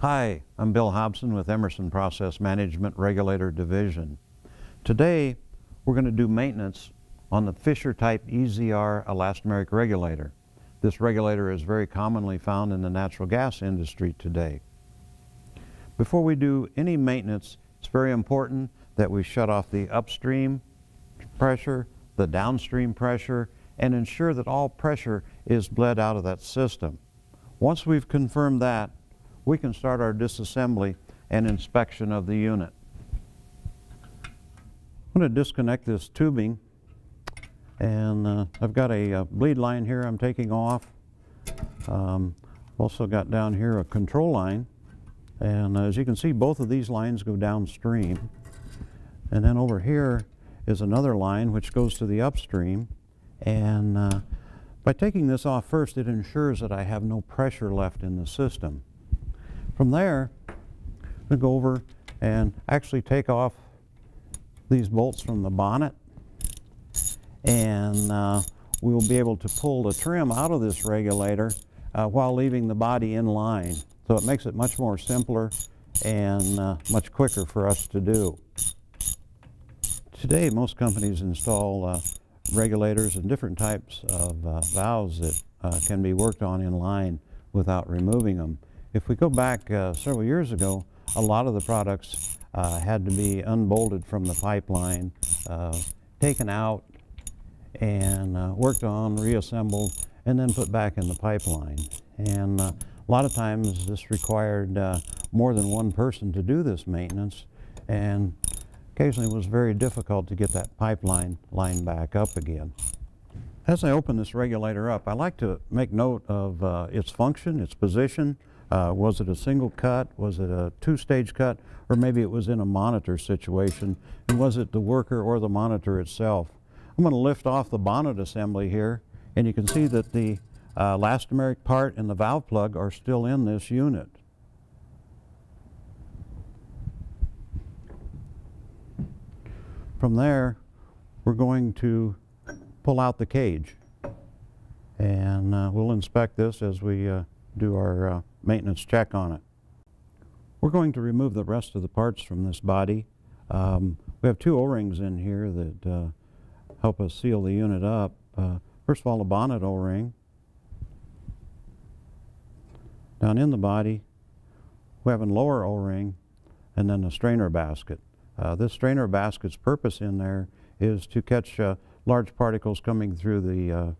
Hi, I'm Bill Hobson with Emerson Process Management Regulator Division. Today, we're going to do maintenance on the Fisher type EZR elastomeric regulator. This regulator is very commonly found in the natural gas industry today. Before we do any maintenance, it's very important that we shut off the upstream pressure, the downstream pressure, and ensure that all pressure is bled out of that system. Once we've confirmed that, we can start our disassembly and inspection of the unit. I'm going to disconnect this tubing and uh, I've got a, a, uh, bleed line here I'm taking off. Um, also got down here a control line and uh, as you can see both of these lines go downstream and then over here is another line which goes to the upstream and uh, by taking this off first it ensures that I have no pressure left in the system. From there, we go over and actually take off these bolts from the bonnet and uh, we'll be able to pull the trim out of this regulator uh, while leaving the body in line. So it makes it much more simpler and uh, much quicker for us to do. Today most companies install uh, regulators and different types of uh, valves that uh, can be worked on in line without removing them. If we go back uh, several years ago, a lot of the products uh, had to be unbolted from the pipeline, uh, taken out, and uh, worked on, reassembled, and then put back in the pipeline. And uh, a lot of times this required uh, more than one person to do this maintenance, and occasionally it was very difficult to get that pipeline line back up again. As I open this regulator up, I like to make note of its function, its position, uh, was it a single cut? Was it a two-stage cut? Or maybe it was in a monitor situation. And was it the worker or the monitor itself? I'm going to lift off the bonnet assembly here and you can see that the uh, elastomeric part and the valve plug are still in this unit. From there, we're going to pull out the cage and uh, we'll inspect this as we uh, do our uh, maintenance check on it. We're going to remove the rest of the parts from this body. Um, we have two O-rings in here that uh, help us seal the unit up. Uh, first of all, a bonnet O-ring. Down in the body, we have a lower O-ring and then a strainer basket. Uh, this strainer basket's purpose in there is to catch uh, large particles coming through the uh,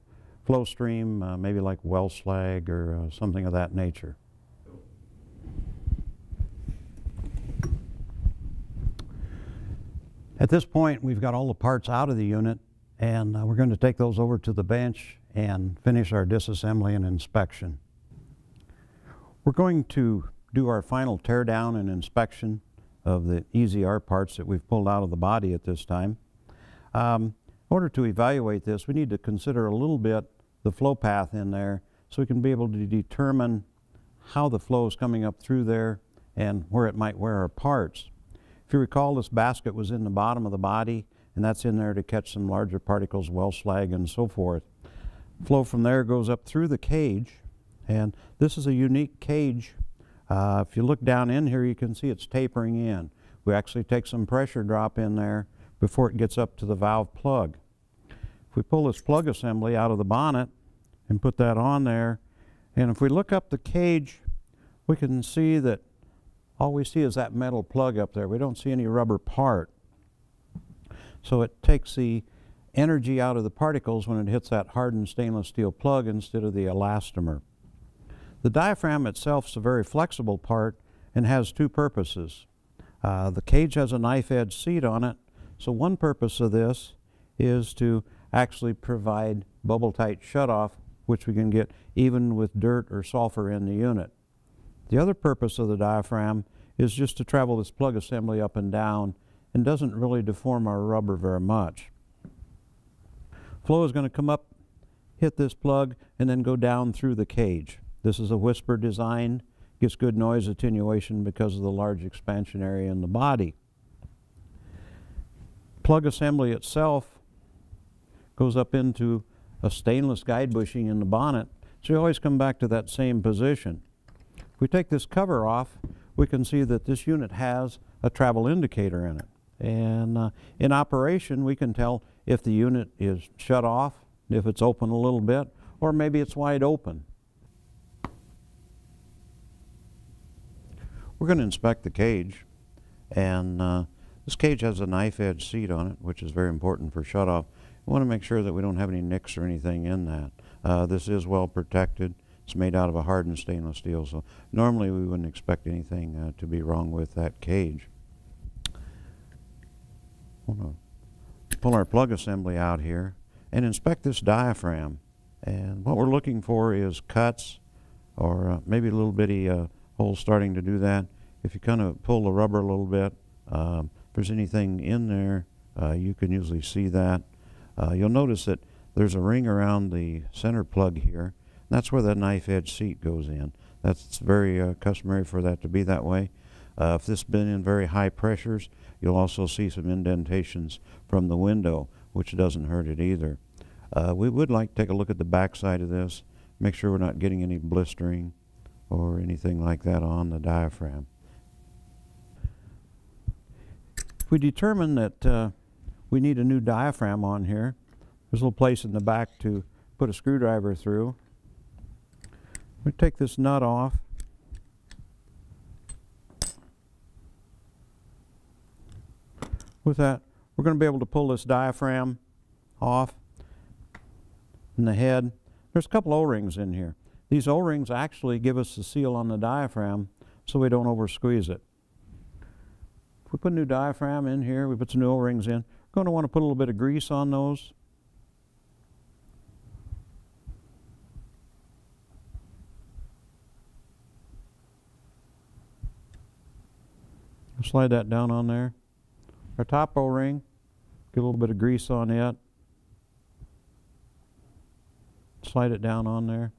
flow stream, uh, maybe like weld slag or uh, something of that nature. At this point, we've got all the parts out of the unit, and uh, we're going to take those over to the bench and finish our disassembly and inspection. We're going to do our final teardown and inspection of the EZR parts that we've pulled out of the body at this time. Um, in order to evaluate this, we need to consider a little bit the flow path in there so we can be able to determine how the flow is coming up through there and where it might wear our parts. If you recall, this basket was in the bottom of the body, and that's in there to catch some larger particles, weld slag, and so forth. Flow from there goes up through the cage, and this is a unique cage. Uh, if you look down in here, you can see it's tapering in. We actually take some pressure drop in there before it gets up to the valve plug. If we pull this plug assembly out of the bonnet and put that on there, and if we look up the cage, we can see that all we see is that metal plug up there. We don't see any rubber part. So it takes the energy out of the particles when it hits that hardened stainless steel plug instead of the elastomer. The diaphragm itself is a very flexible part and has two purposes. Uh, the cage has a knife edge seat on it, so one purpose of this is to actually provide bubble tight shutoff which we can get even with dirt or sulfur in the unit. The other purpose of the diaphragm is just to travel this plug assembly up and down and doesn't really deform our rubber very much. Flow is going to come up, hit this plug, and then go down through the cage. This is a whisper design, gets good noise attenuation because of the large expansion area in the body. Plug assembly itself goes up into a stainless guide bushing in the bonnet, so you always come back to that same position. If we take this cover off, we can see that this unit has a travel indicator in it. And uh, in operation, we can tell if the unit is shut off, if it's open a little bit, or maybe it's wide open. We're going to inspect the cage, and uh, this cage has a knife edge seat on it, which is very important for shut off. We want to make sure that we don't have any nicks or anything in that. Uh, this is well protected. It's made out of a hardened stainless steel, so normally we wouldn't expect anything uh, to be wrong with that cage. We'll pull our plug assembly out here and inspect this diaphragm. And what we're looking for is cuts or uh, maybe a little bitty uh, hole starting to do that. If you kind of pull the rubber a little bit, um, if there's anything in there, uh, you can usually see that. Uh, you'll notice that there's a ring around the center plug here. That's where the knife edge seat goes in. That's very uh, customary for that to be that way. Uh, if this has been in very high pressures, you'll also see some indentations from the window, which doesn't hurt it either. Uh, we would like to take a look at the back side of this, make sure we're not getting any blistering or anything like that on the diaphragm. If we determine that uh, we need a new diaphragm on here, there's a little place in the back to put a screwdriver through. We take this nut off. With that, we're going to be able to pull this diaphragm off in the head. There's a couple O-rings in here. These O-rings actually give us the seal on the diaphragm so we don't over squeeze it. If we put a new diaphragm in here, we put some new O-rings in, going to want to put a little bit of grease on those. Slide that down on there. Our top O-ring, get a little bit of grease on it. Slide it down on there.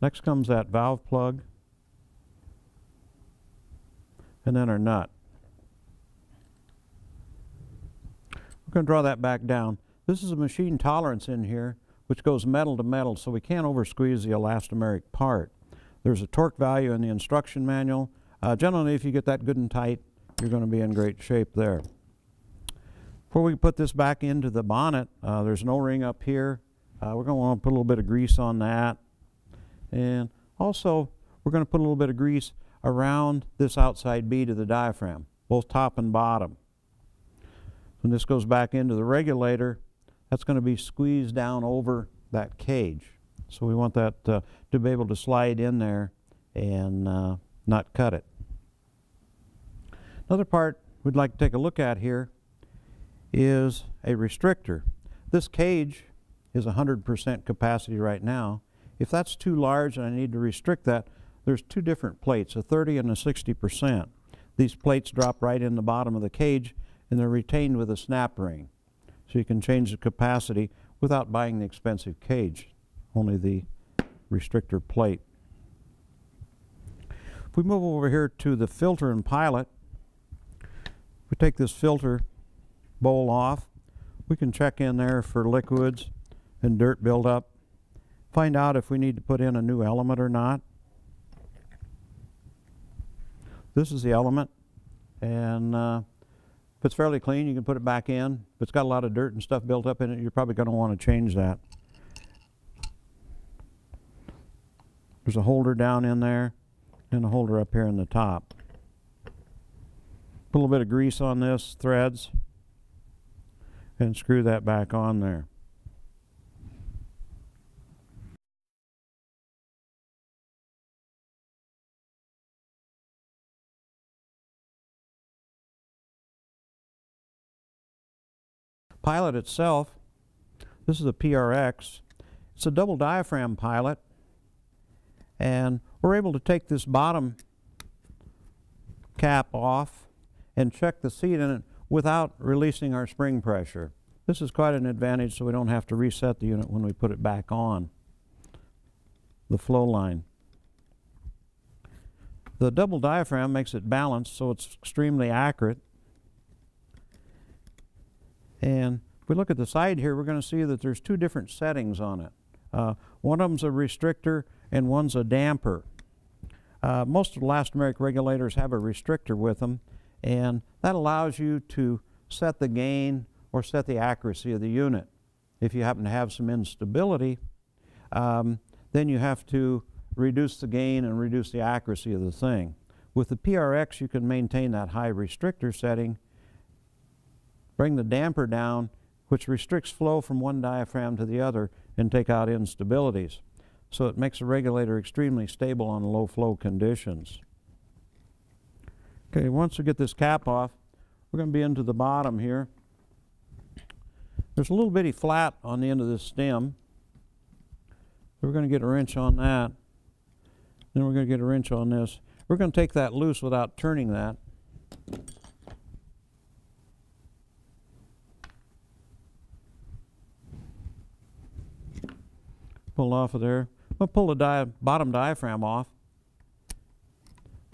Next comes that valve plug. And then our nut. Going to draw that back down. This is a machine tolerance in here which goes metal to metal so we can't over squeeze the elastomeric part. There's a torque value in the instruction manual. Uh, generally if you get that good and tight you're going to be in great shape there. Before we put this back into the bonnet, uh, there's an O-ring up here. Uh, we're going to want to put a little bit of grease on that. And also, we're going to put a little bit of grease around this outside bead of the diaphragm, both top and bottom. When this goes back into the regulator, that's going to be squeezed down over that cage. So we want that uh, to be able to slide in there and uh, not cut it. Another part we'd like to take a look at here is a restrictor. This cage is 100% capacity right now. If that's too large and I need to restrict that, there's two different plates, a 30 and a 60%. These plates drop right in the bottom of the cage and they're retained with a snap ring. So you can change the capacity without buying the expensive cage, only the restrictor plate. If we move over here to the filter and pilot, we take this filter bowl off, we can check in there for liquids and dirt buildup. Find out if we need to put in a new element or not. This is the element, and uh, if it's fairly clean, you can put it back in. If it's got a lot of dirt and stuff built up in it, you're probably going to want to change that. There's a holder down in there and a holder up here in the top. Put a little bit of grease on this, threads, and screw that back on there. Pilot itself, this is a PRX. It's a double diaphragm pilot and we're able to take this bottom cap off and check the seat in it without releasing our spring pressure. This is quite an advantage so we don't have to reset the unit when we put it back on the flow line. The double diaphragm makes it balanced so it's extremely accurate. And if we look at the side here, we're going to see that there's two different settings on it. Uh, one of them's a restrictor and one's a damper. Uh, most elastomeric regulators have a restrictor with them, and that allows you to set the gain or set the accuracy of the unit. If you happen to have some instability, um, then you have to reduce the gain and reduce the accuracy of the thing. With the PRX, you can maintain that high restrictor setting, bring the damper down, which restricts flow from one diaphragm to the other and take out instabilities. So it makes the regulator extremely stable on low flow conditions. Okay, once we get this cap off, we're going to be into the bottom here. There's a little bitty flat on the end of this stem. We're going to get a wrench on that. Then we're going to get a wrench on this. We're going to take that loose without turning that. Pull off of there. I'm going to pull the di bottom diaphragm off.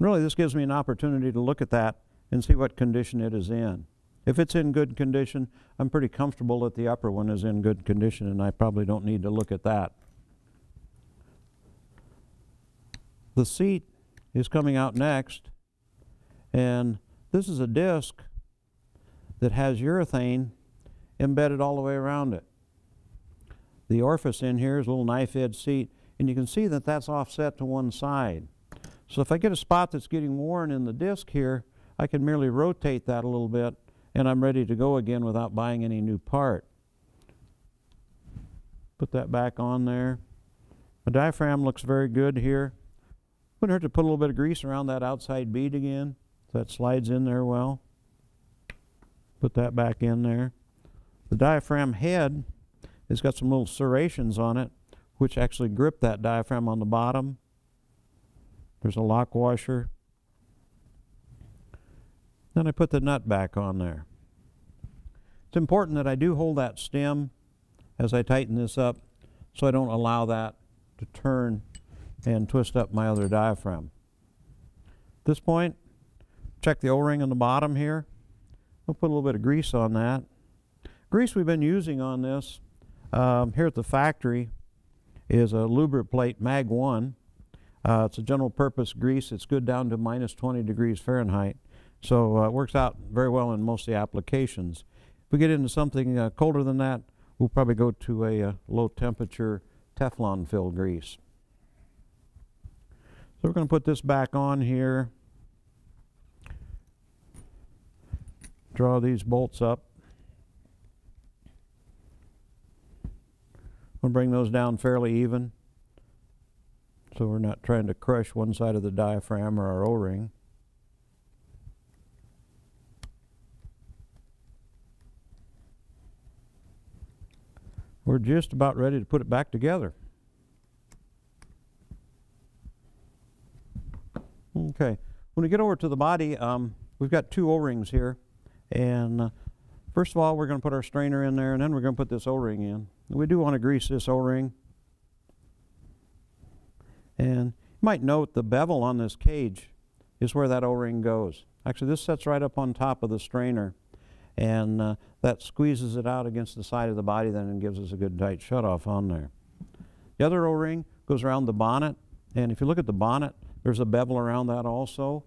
Really, this gives me an opportunity to look at that and see what condition it is in. If it's in good condition, I'm pretty comfortable that the upper one is in good condition and I probably don't need to look at that. The seat is coming out next and this is a disc that has urethane embedded all the way around it. The orifice in here is a little knife edge seat and you can see that that's offset to one side. So if I get a spot that's getting worn in the disc here, I can merely rotate that a little bit and I'm ready to go again without buying any new part. Put that back on there. The diaphragm looks very good here. Wouldn't hurt to put a little bit of grease around that outside bead again so that slides in there well. Put that back in there. The diaphragm head has got some little serrations on it which actually grip that diaphragm on the bottom. There's a lock washer. Then I put the nut back on there. It's important that I do hold that stem as I tighten this up so I don't allow that to turn and twist up my other diaphragm. At this point, check the O-ring on the bottom here. We'll put a little bit of grease on that. Grease we've been using on this um, here at the factory is a Lubriplate Mag 1. Uh, it's a general purpose grease. It's good down to minus 20 degrees Fahrenheit. So uh, it works out very well in most of the applications. If we get into something uh, colder than that, we'll probably go to a, a uh, low temperature Teflon filled grease. So we're going to put this back on here. Draw these bolts up. We'll bring those down fairly even so we're not trying to crush one side of the diaphragm or our O-ring. We're just about ready to put it back together. Okay, when we get over to the body, um, we've got two O-rings here. And uh, first of all, we're going to put our strainer in there, and then we're going to put this O-ring in. We do want to grease this O-ring. And you might note the bevel on this cage is where that O-ring goes. Actually, this sets right up on top of the strainer. And uh, that squeezes it out against the side of the body then and gives us a good tight shutoff on there. The other O-ring goes around the bonnet. And if you look at the bonnet, there's a bevel around that also.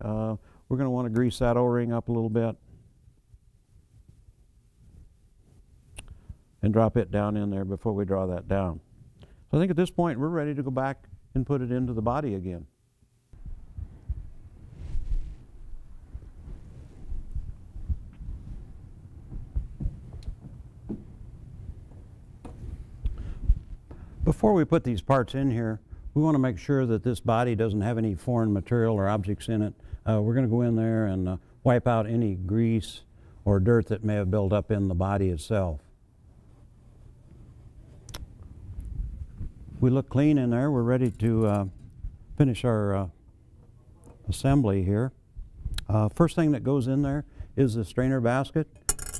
Uh, we're going to want to grease that O-ring up a little bit. And drop it down in there before we draw that down. So I think at this point we're ready to go back and put it into the body again. Before we put these parts in here, we want to make sure that this body doesn't have any foreign material or objects in it. Uh, we're going to go in there and uh, wipe out any grease or dirt that may have built up in the body itself. We look clean in there. We're ready to uh, finish our uh, assembly here. Uh, first thing that goes in there is the strainer basket.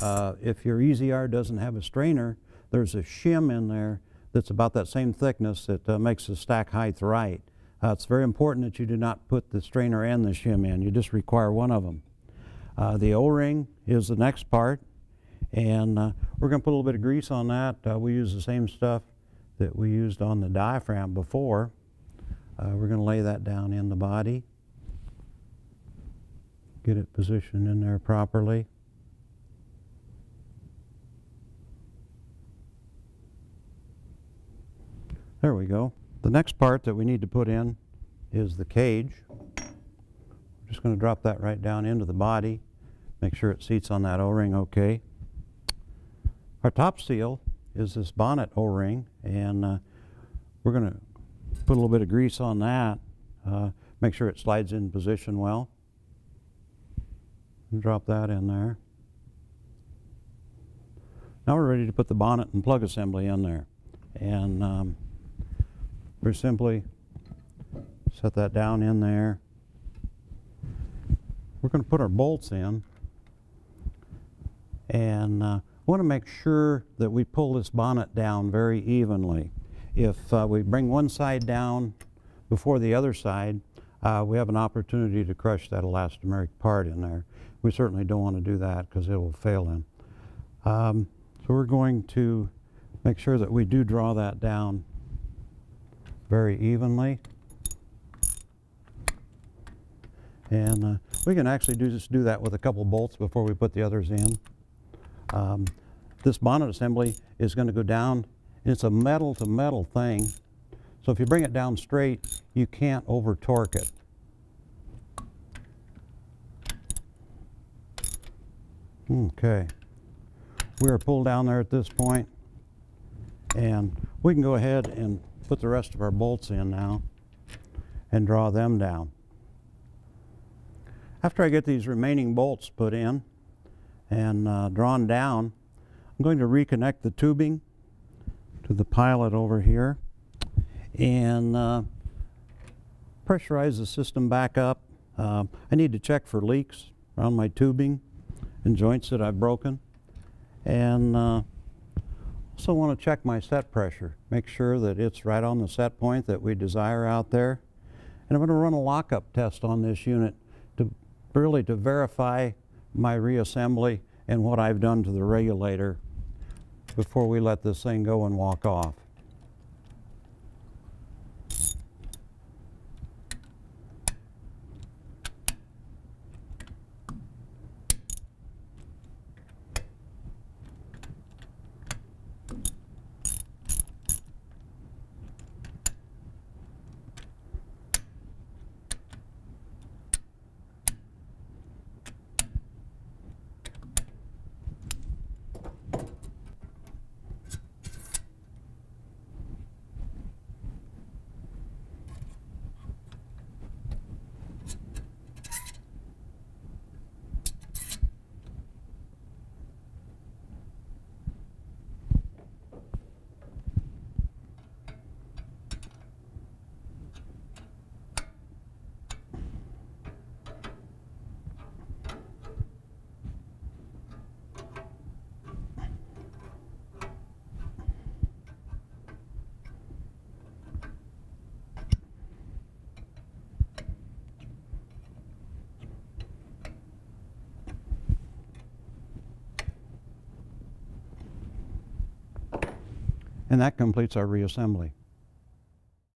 Uh, if your EZR doesn't have a strainer, there's a shim in there that's about that same thickness that uh, makes the stack height right. Uh, it's very important that you do not put the strainer and the shim in. You just require one of them. the O-ring is the next part and we're going to put a little bit of grease on that. we use the same stuff that we used on the diaphragm before. Uh, we're going to lay that down in the body. Get it positioned in there properly. There we go. The next part that we need to put in is the cage. We're just going to drop that right down into the body. Make sure it seats on that O-ring okay. Our top seal is this bonnet O-ring and uh, we're going to put a little bit of grease on that. Uh, make sure it slides in position well. And drop that in there. Now we're ready to put the bonnet and plug assembly in there. And um, very simply set that down in there. We're going to put our bolts in and uh, want to make sure that we pull this bonnet down very evenly. If uh, we bring one side down before the other side, uh, we have an opportunity to crush that elastomeric part in there. We certainly don't want to do that because it will fail in. Um, so we're going to make sure that we do draw that down very evenly. And uh, we can actually do just do that with a couple bolts before we put the others in. Um, this bonnet assembly is going to go down. It's a metal to metal thing. So if you bring it down straight, you can't over torque it. Okay. We are pulled down there at this point, and we can go ahead and put the rest of our bolts in now and draw them down. After I get these remaining bolts put in and uh, drawn down, I'm going to reconnect the tubing to the pilot over here and uh, pressurize the system back up. Uh, I need to check for leaks around my tubing and joints that I've broken. And uh, also want to check my set pressure, make sure that it's right on the set point that we desire out there. And I'm going to run a lockup test on this unit to really to verify my reassembly and what I've done to the regulator before we let this thing go and walk off. And that completes our reassembly.